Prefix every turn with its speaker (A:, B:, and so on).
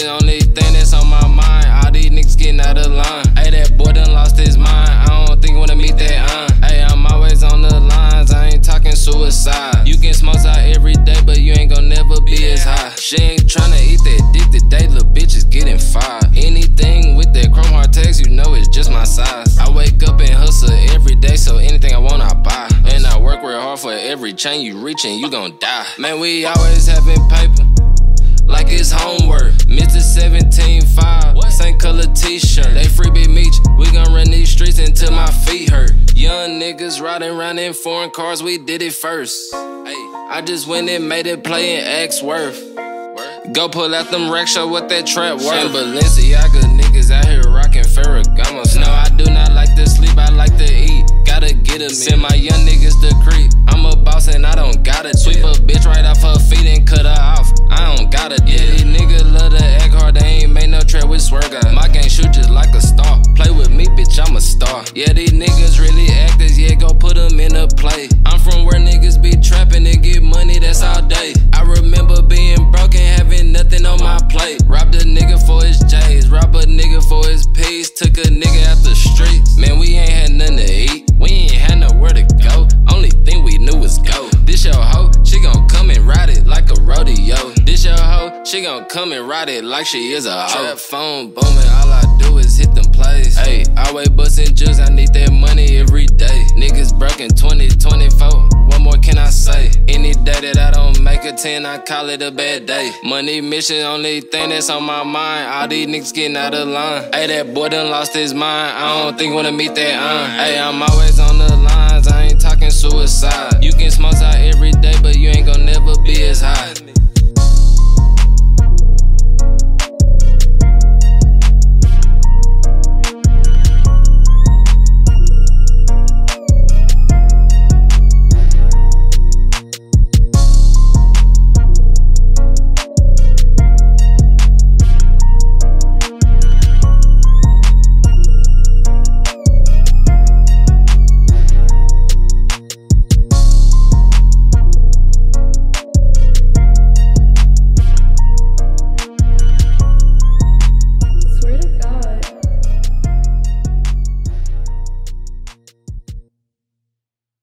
A: only thing that's on my mind. All these niggas getting out of line. Hey, that boy done lost his mind. I don't think wanna meet that uh. on. Hey, I'm always on the lines. I ain't talking suicide. You can smoke out every day, but you ain't gon' never be yeah. as high. She ain't tryna eat that dick today, little bitch is getting fired. Anything with that chrome heart text, you know it's just my size. I wake up and hustle every day, so anything I want, I buy. And I work real hard for every chain you reach, and you gon' die. Man, we always having paper. Like it's homework. Mr. 17 5. Same color t shirt. They free big meech. We gon' run these streets until my feet hurt. Young niggas riding around in foreign cars, we did it first. I just went and made it play in X worth. Go pull out them racks, show what that trap worth. Balenciaga niggas out here rocking Ferragamo. No, I do not like to sleep, I like to eat. Gotta get. Send my Yeah, these niggas really actors, yeah, go put them in a play. I'm from where niggas be trapping and get money, that's all day. I remember being broke and having nothing on my plate. Robbed a nigga for his J's, rob a nigga for his peace. Took a nigga out the streets. Man, we ain't had nothing to eat. We ain't had nowhere to go. Only thing we knew was go. This your hoe, she gon' come and ride it like a rodeo. This your hoe, she gon' come and ride it like she is a hoe. Trap phone booming, all I do is hit them plays. Always bustin' juice, I need that money every day. Niggas broken 2024. What more can I say? Any day that I don't make a 10, I call it a bad day. Money mission, only thing that's on my mind. All these niggas getting out of line. Hey, that boy done lost his mind. I don't think wanna meet that uh. on. Hey, I'm always on the lines. I ain't talking suicide.